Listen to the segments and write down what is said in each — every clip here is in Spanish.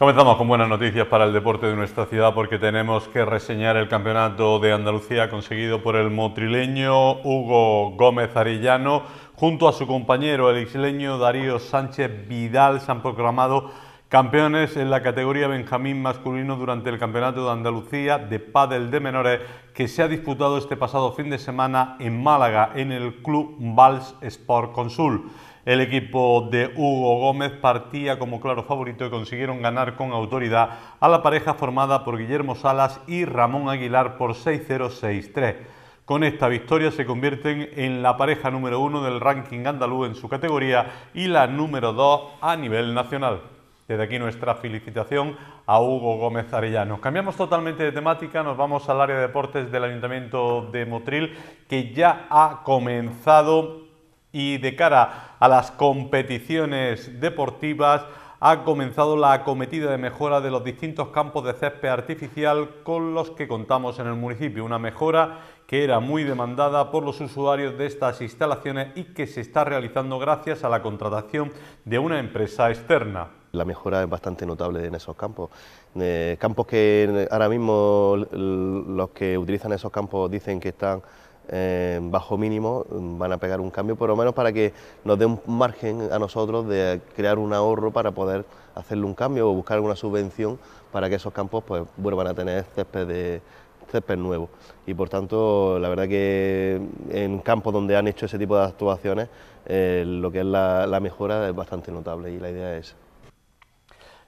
Comenzamos con buenas noticias para el deporte de nuestra ciudad porque tenemos que reseñar el campeonato de Andalucía conseguido por el motrileño Hugo Gómez Arellano junto a su compañero el isleño Darío Sánchez Vidal. Se han proclamado campeones en la categoría Benjamín masculino durante el campeonato de Andalucía de pádel de menores que se ha disputado este pasado fin de semana en Málaga en el Club Vals Sport Consul. El equipo de Hugo Gómez partía como claro favorito y consiguieron ganar con autoridad a la pareja formada por Guillermo Salas y Ramón Aguilar por 6-0-6-3. Con esta victoria se convierten en la pareja número uno del ranking andaluz en su categoría y la número dos a nivel nacional. Desde aquí nuestra felicitación a Hugo Gómez Arellano. Cambiamos totalmente de temática, nos vamos al área de deportes del Ayuntamiento de Motril, que ya ha comenzado y de cara a las competiciones deportivas ha comenzado la acometida de mejora de los distintos campos de césped artificial con los que contamos en el municipio. Una mejora que era muy demandada por los usuarios de estas instalaciones y que se está realizando gracias a la contratación de una empresa externa. La mejora es bastante notable en esos campos. Eh, campos que ahora mismo los que utilizan esos campos dicen que están eh, bajo mínimo van a pegar un cambio, por lo menos para que nos dé un margen a nosotros de crear un ahorro para poder hacerle un cambio o buscar alguna subvención para que esos campos pues, vuelvan a tener césped, de, nuevo. Y por tanto, la verdad que en campos donde han hecho ese tipo de actuaciones, eh, lo que es la mejora es bastante notable y la idea es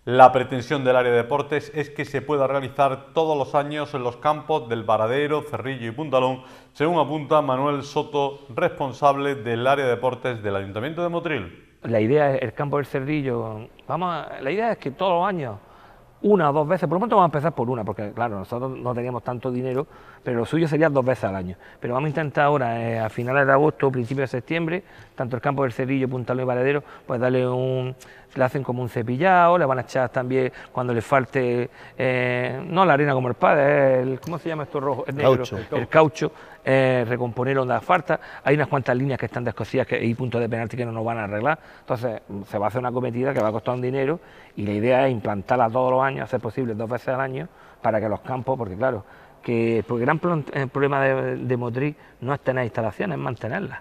la pretensión del área de deportes es que se pueda realizar todos los años en los campos del Varadero, Cerrillo y Puntalón, según apunta Manuel Soto, responsable del área de deportes del Ayuntamiento de Motril. La idea es el campo del Cerrillo, vamos, la idea es que todos los años una o dos veces, por lo menos vamos a empezar por una, porque claro, nosotros no teníamos tanto dinero, pero lo suyo sería dos veces al año. Pero vamos a intentar ahora, eh, a finales de agosto, principios de septiembre, tanto el campo del Cerrillo, Puntalón y Varadero, pues darle un, le hacen como un cepillado, le van a echar también cuando le falte, eh, no la harina como el padre, el, ¿cómo se llama esto rojo? El negro, caucho. el caucho, eh, recomponer donde falta. Hay unas cuantas líneas que están descosidas que, y puntos de penalti que no nos van a arreglar. Entonces se va a hacer una cometida que va a costar un dinero y la idea es implantarla todos los años, hacer posible dos veces al año, para que los campos, porque claro, que el gran eh, problema de, de Motriz no es tener instalaciones, es mantenerlas.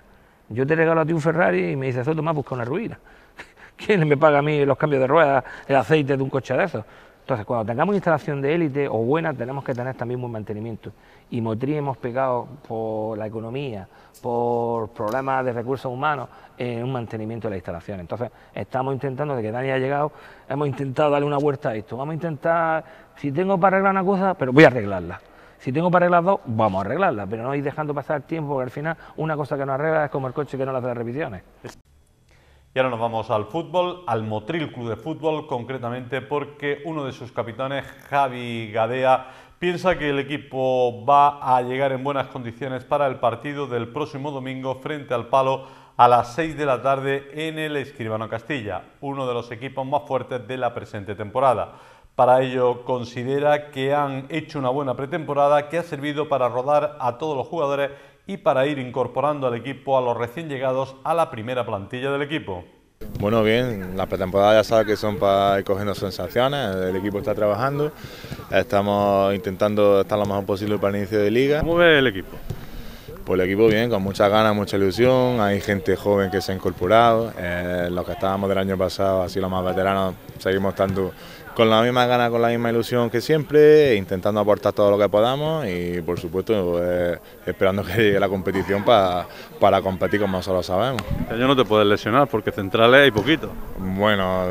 Yo te regalo a ti un Ferrari y me dices, tú más busca una ruina. ¿Quién me paga a mí los cambios de ruedas, el aceite de un coche de esos? Entonces, cuando tengamos instalación de élite o buena, tenemos que tener también buen mantenimiento. Y Motriz hemos pegado por la economía, por problemas de recursos humanos, en un mantenimiento de la instalación. Entonces, estamos intentando, de que Dani ha llegado, hemos intentado darle una vuelta a esto. Vamos a intentar, si tengo para arreglar una cosa, pero voy a arreglarla. Si tengo para arreglar dos, vamos a arreglarla, pero no ir dejando pasar tiempo, porque al final una cosa que no arregla es como el coche que no le hace revisiones. Y ahora nos vamos al fútbol, al Motril Club de Fútbol, concretamente porque uno de sus capitanes, Javi Gadea, piensa que el equipo va a llegar en buenas condiciones para el partido del próximo domingo frente al Palo a las 6 de la tarde en el Escribano Castilla, uno de los equipos más fuertes de la presente temporada. Para ello considera que han hecho una buena pretemporada que ha servido para rodar a todos los jugadores y para ir incorporando al equipo a los recién llegados a la primera plantilla del equipo. Bueno, bien, la pretemporada ya sabe que son para ir cogiendo sensaciones, el equipo está trabajando, estamos intentando estar lo mejor posible para el inicio de liga. ¿Cómo ve el equipo? Pues el equipo bien, con muchas ganas, mucha ilusión, hay gente joven que se ha incorporado, eh, los que estábamos del año pasado, así los más veteranos, seguimos estando con la misma gana, con la misma ilusión que siempre, intentando aportar todo lo que podamos y por supuesto eh, esperando que llegue la competición para, para competir como nosotros sabemos. Yo no te puedes lesionar porque centrales hay poquito. Bueno,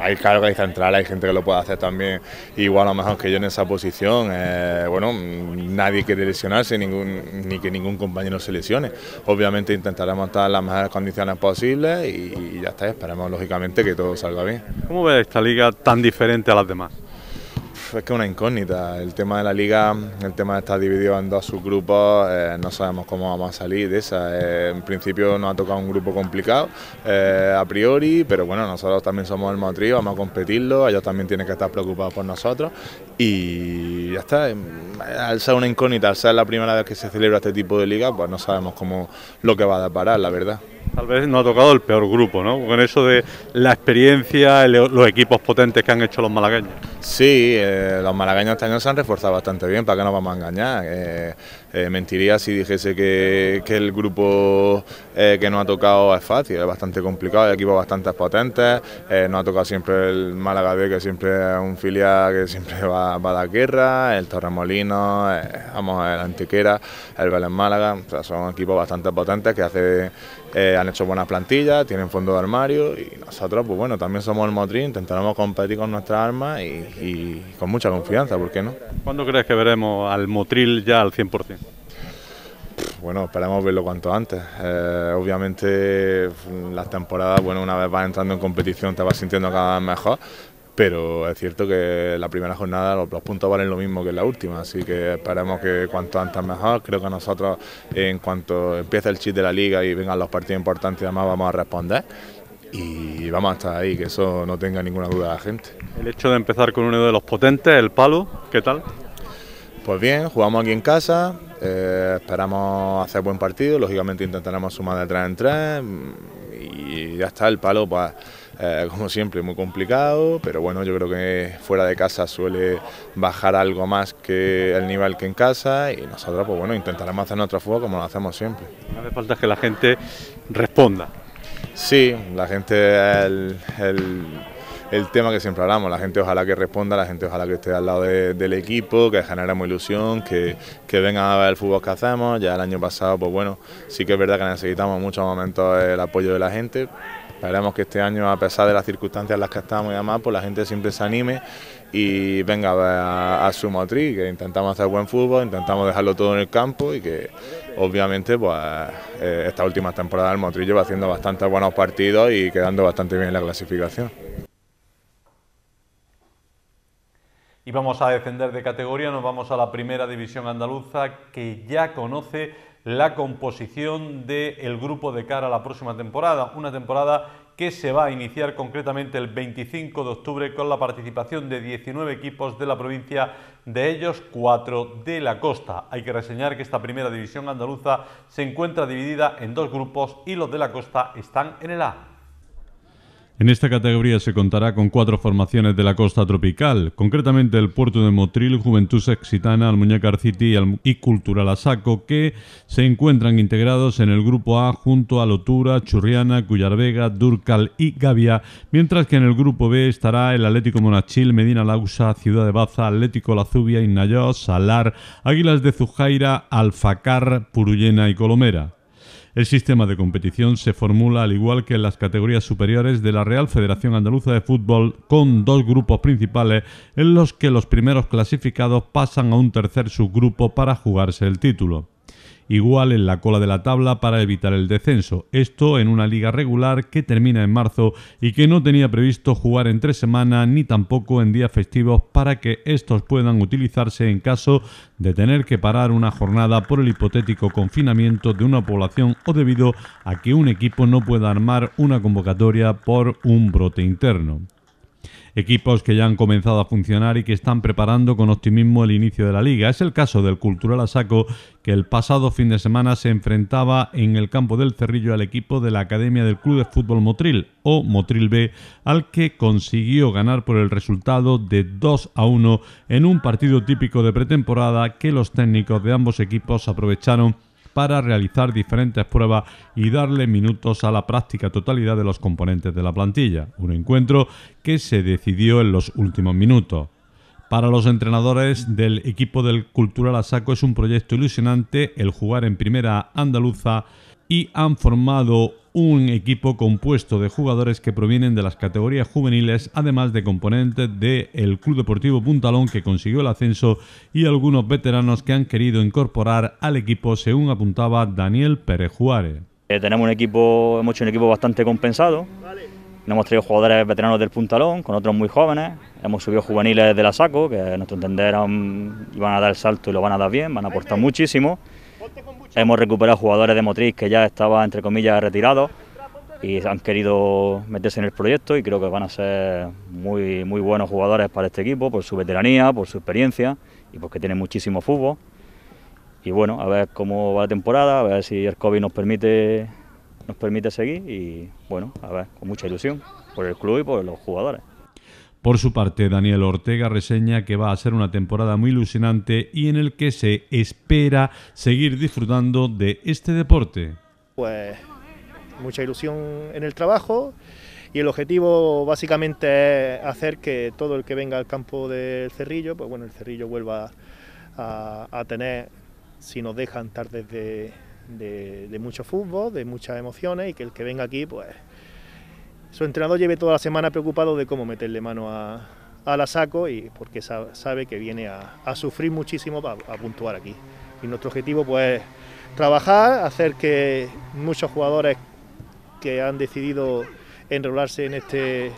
hay claro que hay centrales, hay gente que lo puede hacer también igual o mejor que yo en esa posición. Eh, bueno, nadie quiere lesionarse ningún, ni que ningún compañero se lesione. Obviamente intentaremos estar en las mejores condiciones posibles y, y ya está, esperemos lógicamente que todo salga bien. ¿Cómo ves esta liga tan diferente a las demás? es que una incógnita. El tema de la liga, el tema de estar dividido en dos subgrupos, eh, no sabemos cómo vamos a salir de esa. Eh, en principio nos ha tocado un grupo complicado, eh, a priori, pero bueno, nosotros también somos el Motriz, vamos a competirlo, ellos también tienen que estar preocupados por nosotros y ya está. Al ser una incógnita, al ser la primera vez que se celebra este tipo de liga, pues no sabemos cómo lo que va a parar, la verdad. Tal vez no ha tocado el peor grupo, ¿no? Con eso de la experiencia, los equipos potentes que han hecho los malagueños. Sí, eh, los malagueños este año se han reforzado bastante bien, ¿para qué nos vamos a engañar? Eh, eh, mentiría si dijese que, el grupo que nos ha tocado es fácil, es bastante complicado, hay equipos bastante potentes, nos ha tocado siempre el Málaga B, que siempre es un filial que siempre va, a dar guerra, el Torremolinos, vamos, el Antequera, el Vélez Málaga, son equipos bastante potentes que hace han hecho buenas plantillas, tienen fondo de armario y nosotros, pues bueno, también somos el Motriz, intentaremos competir con nuestras armas y, con mucha confianza, ¿por qué no? ¿Cuándo crees que veremos al Motril ya al 100%? Bueno, esperemos verlo cuanto antes. Eh, obviamente las temporadas, bueno, una vez vas entrando en competición te vas sintiendo cada vez mejor, pero es cierto que la primera jornada los, puntos valen lo mismo que la última, así que esperemos que cuanto antes mejor. Creo que nosotros, en cuanto empiece el chip de la liga y vengan los partidos importantes, además vamos a responder y vamos a estar ahí, que eso no tenga ninguna duda la gente. El hecho de empezar con uno de los potentes, el palo, ¿qué tal? Pues bien, jugamos aquí en casa, eh, esperamos hacer buen partido, lógicamente intentaremos sumar de 3 en 3 y ya está, el palo pues eh, como siempre, muy complicado, pero bueno, yo creo que fuera de casa suele bajar algo más que el nivel que en casa y nosotros, pues bueno, intentaremos hacer nuestro fuego como lo hacemos siempre. Que hace falta que la gente responda. Sí, la gente el, el, tema que siempre hablamos, la gente ojalá que responda, la gente ojalá que esté al lado del equipo, que generemos ilusión, que, que vengan a ver el fútbol que hacemos. Ya el año pasado, pues bueno, sí que es verdad que necesitamos muchos momentos el apoyo de la gente, Esperemos que este año, a pesar de las circunstancias en las que estamos y demás, pues la gente siempre se anime y venga a, su motriz, que intentamos hacer buen fútbol, intentamos dejarlo todo en el campo y que obviamente pues eh, esta última temporada el motriz lleva haciendo bastantes buenos partidos y quedando bastante bien en la clasificación. Y vamos a descender de categoría, nos vamos a la primera división andaluza que ya conoce la composición del grupo de cara a la próxima temporada, una temporada que se va a iniciar concretamente el 25 de octubre con la participación de 19 equipos de la provincia, de ellos 4 de la costa. Hay que reseñar que esta primera división andaluza se encuentra dividida en dos grupos y los de la costa están en el A. En esta categoría se contará con cuatro formaciones de la costa tropical, concretamente el Puerto de Motril, Juventud Sexitana, Almuñécar City y Cultural Asaco, que se encuentran integrados en el grupo A junto a Lotura, Churriana, Cuyarvega, Durcal y Gavia, mientras que en el grupo B estará el Atlético Monachil, Medina Lausa, Ciudad de Baza, Atlético Lazubia, Innayó, Salar, Águilas de Zujaira, Alfacar, Purullena y Colomera. El sistema de competición se formula al igual que en las categorías superiores de la Real Federación Andaluza de Fútbol, con dos grupos principales en los que los primeros clasificados pasan a un tercer subgrupo para jugarse el título igual en la cola de la tabla para evitar el descenso. Esto en una liga regular que termina en marzo y que no tenía previsto jugar en tres semanas ni tampoco en días festivos para que estos puedan utilizarse en caso de tener que parar una jornada por el hipotético confinamiento de una población o debido a que un equipo no pueda armar una convocatoria por un brote interno equipos que ya han comenzado a funcionar y que están preparando con optimismo el inicio de la liga. Es el caso del Cultural Asaco, que el pasado fin de semana se enfrentaba en el campo del Cerrillo al equipo de la Academia del Club de Fútbol Motril, o Motril B, al que consiguió ganar por el resultado de 2 a 1 en un partido típico de pretemporada que los técnicos de ambos equipos aprovecharon para realizar diferentes pruebas y darle minutos a la práctica totalidad de los componentes de la plantilla. Un encuentro que se decidió en los últimos minutos. Para los entrenadores del equipo del Cultural Asaco es un proyecto ilusionante el jugar en primera andaluza y han formado un equipo compuesto de jugadores que provienen de las categorías juveniles, además de componentes del Club Deportivo Puntalón que consiguió el ascenso y algunos veteranos que han querido incorporar al equipo, según apuntaba Daniel Pérez Juárez. Eh, tenemos un equipo, hemos hecho un equipo bastante compensado. hemos traído jugadores veteranos del Puntalón, con otros muy jóvenes. Hemos subido juveniles de la SACO, que a nuestro entender iban a dar el salto y lo van a dar bien, van a aportar muchísimo. Hemos recuperado jugadores de Motriz que ya estaban, entre comillas, retirados y han querido meterse en el proyecto y creo que van a ser muy, muy buenos jugadores para este equipo por su veteranía, por su experiencia y porque tienen muchísimo fútbol. Y bueno, a ver cómo va la temporada, a ver si el COVID nos permite nos permite seguir y bueno, a ver, con mucha ilusión por el club y por los jugadores. Por su parte, Daniel Ortega reseña que va a ser una temporada muy ilusionante y en el que se espera seguir disfrutando de este deporte. Pues mucha ilusión en el trabajo y el objetivo básicamente es hacer que todo el que venga al campo del Cerrillo, pues bueno, el Cerrillo vuelva a, tener, si nos dejan tardes de, de, mucho fútbol, de muchas emociones y que el que venga aquí, pues su entrenador lleve toda la semana preocupado de cómo meterle mano a, la saco y porque sabe que viene a, sufrir muchísimo para puntuar aquí. Y nuestro objetivo pues trabajar, hacer que muchos jugadores que han decidido enrolarse en este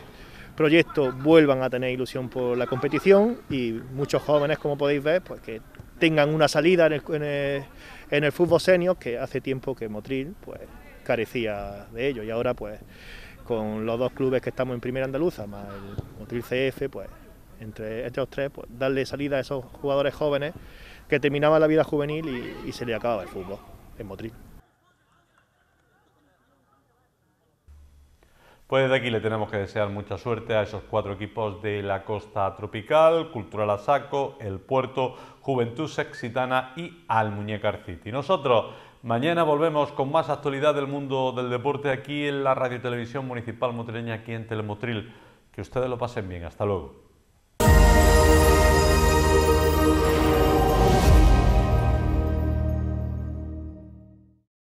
proyecto vuelvan a tener ilusión por la competición y muchos jóvenes, como podéis ver, pues que tengan una salida en el, en el, fútbol senior, que hace tiempo que Motril pues, carecía de ello. Y ahora, pues, con los dos clubes que estamos en Primera Andaluza, más el Motril CF, pues, entre, los tres, pues, darle salida a esos jugadores jóvenes que terminaban la vida juvenil y, y se le acababa el fútbol en Motril. Pues desde aquí le tenemos que desear mucha suerte a esos cuatro equipos de la costa tropical, Cultural Asaco, El Puerto, Juventud Sexitana y Almuñécar City. Nosotros mañana volvemos con más actualidad del mundo del deporte aquí en la Radio Televisión Municipal Motrileña, aquí en Telemotril. Que ustedes lo pasen bien. Hasta luego.